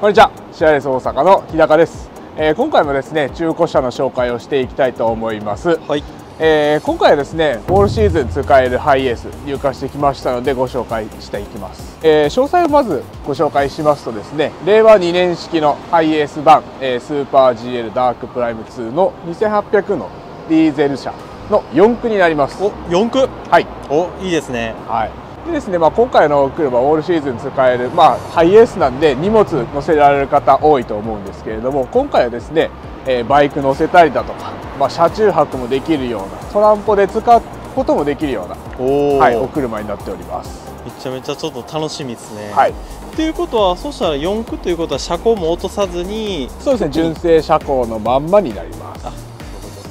こんにちは。シェアレス大阪の日高です、えー今回もですね中古車の紹介をしていきたいと思います、はい。えー今回はですねオールシーズン使えるハイエース入荷してきましたのでご紹介していきます、えー詳細をまずご紹介しますとですね令和2年式のハイエース版、えースーパー GL ダークプライム2の2800のディーゼル車の4駆になります。お、四駆？はい。お、いいですね。はい、でですね、まあ、今回の車オールシーズン使える、まあ、ハイエースなんで荷物乗せられる方多いと思うんですけれども今回はですね、えーバイク乗せたりだとか、まあ、車中泊もできるようなトランポで使うこともできるような、おお、はい、お車になっております。めちゃめちゃちょっと楽しみですね。はい、っていうことは、そしたら四駆ということは車高も落とさずに。そうですね純正車高のまんまになります。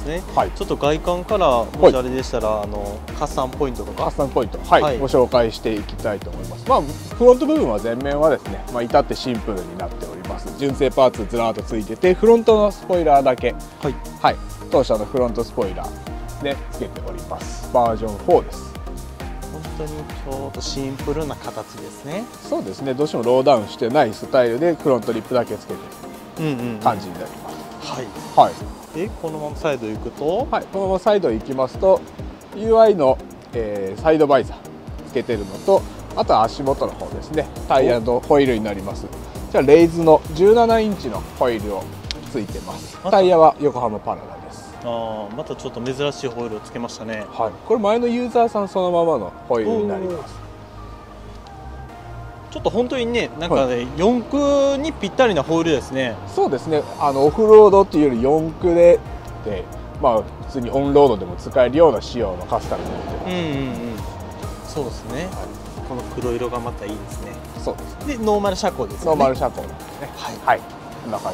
ですね。はいちょっと外観から、もしあれでしたら、あの、カスタムポイントとか。カスタムポイント、はいはいご紹介していきたいと思います。まあ、フロント部分は前面はですね、まあ、至ってシンプルになっております。純正パーツずらーっとついてて、フロントのスポイラーだけはい。はい、当社のフロントスポイラーでつけております。バージョン4です。本当にちょっとシンプルな形ですね。そうですね、どうしてもローダウンしてないスタイルでフロントリップだけつけてうんうん。る感じになります。はい。はい、で、このままサイド行くと？はい、このままサイド行きますと UI の、えーサイドバイザーつけてるのとあとは足元の方ですね。タイヤとホイールになります。じゃあレイズの17インチのホイールをついてます。タイヤは横浜パラダです。ああ、またちょっと珍しいホイールをつけましたね。はい、これ前のユーザーさんそのままのホイールになりますちょっと本当にね、なんかね、四駆にぴったりなホイールですね。そうですねあのオフロードっていうより四駆でで、まあ、普通にオンロードでも使えるような仕様のカスタムになってまうんうんうん。そうですね。この黒色がまたいいですね。すそうですねで、ノーマル車高ですよね。ノーマル車高なんですねはい。はいこんな感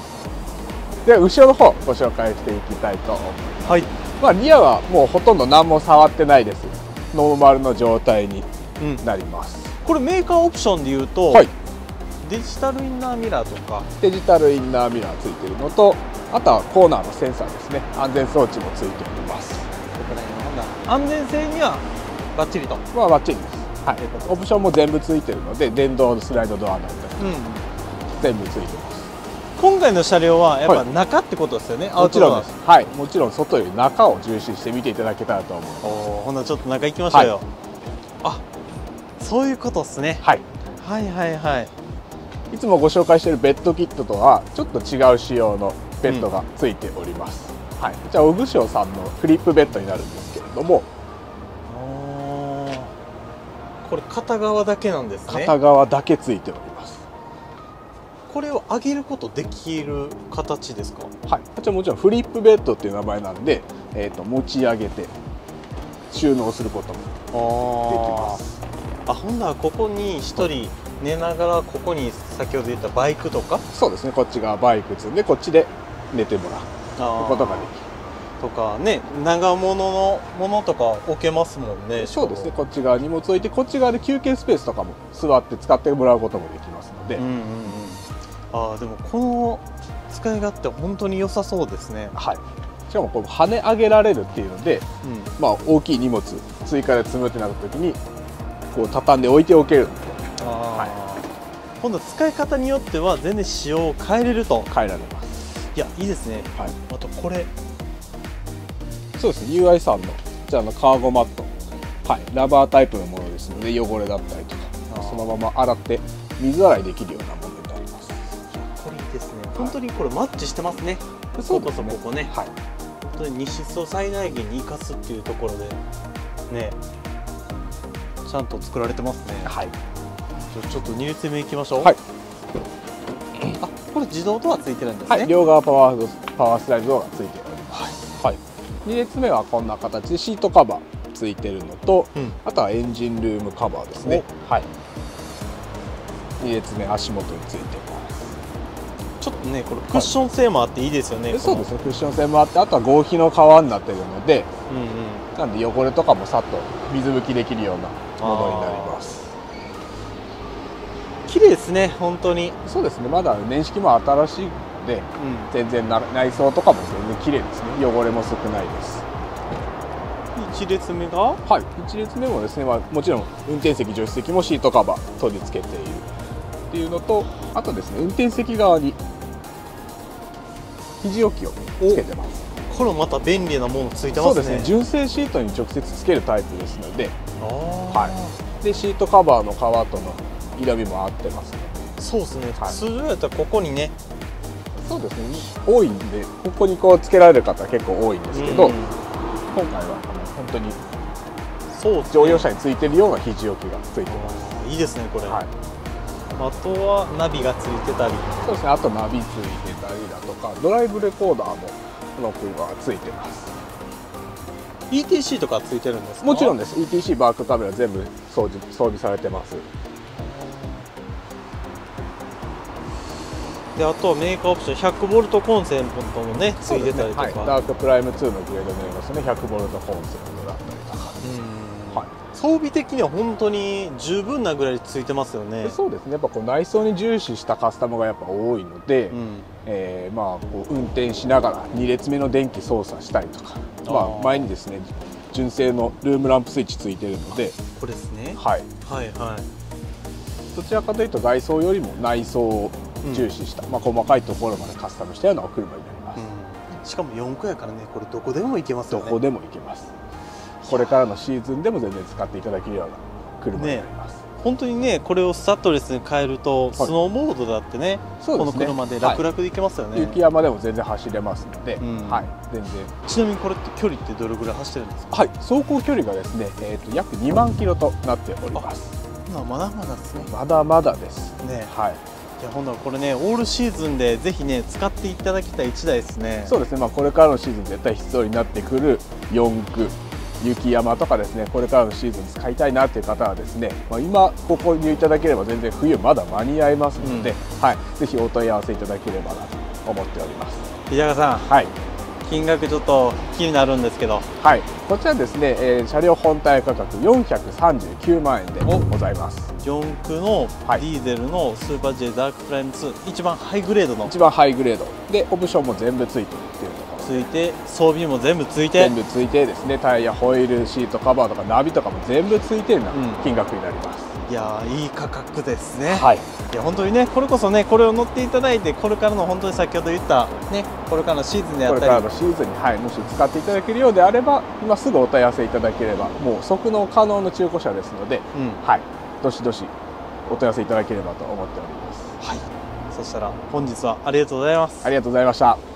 じで後ろの方ご紹介していきたいと思いますはい。まあリアはもうほとんど何も触ってないですノーマルの状態にうん。なりますこれメーカーオプションで言うと、はい。デジタルインナーミラーとか、デジタルインナーミラーついてるのとあとはコーナーのセンサーですね。安全装置もついております。安全性にはバッチリと。まあバッチリです。はい。オプションも全部ついてるので電動スライドドアだったりうん。全部ついてます。今回の車両はやっぱはい。中ってことですよね。もちろんです。はい。もちろん外より中を重視して見ていただけたらと思います。ほんならちょっと中行きましょうよ。あ、そういうことですね。はい。はいはいはい。いつもご紹介しているベッドキットとはちょっと違う仕様のベッドがついております、はい、こちら小具塩さんのフリップベッドになるんですけれども。これ片側だけなんですね。片側だけついております、これを上げることできる形ですか？はい、こちらもちろんフリップベッドっていう名前なんで、えー、と持ち上げて収納することもできあますあほんならここに一人寝ながらここに先ほど言ったバイクとか？そうですね。こっち側バイク積んでこっちで寝てもらう。あことができる。とかね長物のものとか置けますもんねそうですね。こっち側荷物置いてこっち側で休憩スペースとかも座って使ってもらうこともできますので、うんうんうん。ああでもこの使い勝手本当に良さそうですね。はい、しかもこう跳ね上げられるっていうので、うん。まあ、大きい荷物追加で積むってなった時にこう畳んで置いておける。あー。今度使い方によっては全然仕様を変えれると。変えられます、いやいいですね。はい、あとこれ。そうですね。UI さんのこちらのカーゴマット、はい、ラバータイプのものですので汚れだったりとか。そのまま洗って水洗いできるようなものになります。これいいですね。本当にこれマッチしてますね。そうですね。こことここね。はい、本当に日質を最大限に生かすっていうところで。ね。ちゃんと作られてますね。はい。じゃあちょっと2列目いきましょう。はい。あこれ自動ドアついてるんですね、はい、両側パワードパワースライドドアがついております、はい。2列目はこんな形でシートカバーついてるのとうん。あとはエンジンルームカバーですね。はい。2列目足元についてちょっとねこれクッション性もあっていいですよね、でこのそうですね。クッション性もあってあとは合皮の革になってるのでうんうん。なんで汚れとかもさっと水拭きできるようなものになります。綺麗ですね本当に。そうですね。まだ年式も新しいのでうん。全然な内装とかも全然綺麗ですね。汚れも少ないです。1列目が？はい。1列目もですね、まあ、もちろん運転席助手席もシートカバー取り付けているっていうのとあとですね運転席側に肘置きをつけてます。これもまた便利なものついてますね。そうですね。純正シートに直接つけるタイプですので。はでシートカバーの革との色味も合ってますそうですね、はい。通常やったらここにね。そうですね。多いんでここにこうつけられる方結構多いんですけど、うん。今回は本当にそう乗用車についてるような肘置きがついてます、いいですねこれ、はい、あとはナビがついてたり。そうですね。あとナビついてたりだとかドライブレコーダーもこの車はついてます。ETC とかついてるんですか？もちろんです。ETC バックカメラ全部装備装備されてます。であとはメーカーオプション 100V コンセントもねついてたりとか、はい、ダークプライム2のグレードになりますね 100V コンセントだったり装備的には本当に十分なぐらいついてますよね。でそうですね。やっぱこう内装に重視したカスタムがやっぱ多いので、うん。えーまあ、こう運転しながら2列目の電気操作したりとかまあ、前にですね純正のルームランプスイッチついてるので、これですね。はい、はいはい。どちらかというと外装よりも内装を重視した、まあ、細かいところまでカスタムしたようなお車になります、うん、しかも4個やからねこれどこでも行けますよね。どこでも行けますこれからのシーズンでも全然使っていただけるような車になります、本当にねこれをスタッドレスに変えると、スノーモードだってねね。この車で楽々行けますよね、雪山でも全然走れますので、うん。はい、全然。ちなみにこれって距離ってどれぐらい走ってるんですか？はい、走行距離がですね、えー、と約2万キロとなっております。まだまだですね。まだまだです。ねはい。いやほんならこれねオールシーズンでぜひね使っていただきたい1台ですね。そうですね、まあ、これからのシーズン絶対必要になってくる四駆雪山とかですねこれからのシーズン使いたいなっていう方はですね、まあ、今ご購入いただければ全然冬まだ間に合いますので、はい、ぜひお問い合わせいただければなと思っております。日高さんはい、金額ちょっと気になるんですけど。はい、こちらですね、えー車両本体価格439万円でございます。四駆のはい。ディーゼルのスーパー J ダークプライム2一番ハイグレードの。一番ハイグレード。でオプションも全部ついてるっていうついて装備も全部ついて。全部ついてですね。タイヤホイールシートカバーとかナビとかも全部ついてるよううん。な金額になります、いやーいい価格ですね、はい。いや本当にねこれこそねこれを乗っていただいてこれからの本当に先ほど言ったねこれからのシーズンであこれったり。からのシーズンに、はい、もし使っていただけるようであれば今すぐお問い合わせいただければもう即納可能の中古車ですので、うん。はい、どしどしお問い合わせいただければと思っております。はい。そしたら本日はありがとうございます。ありがとうございました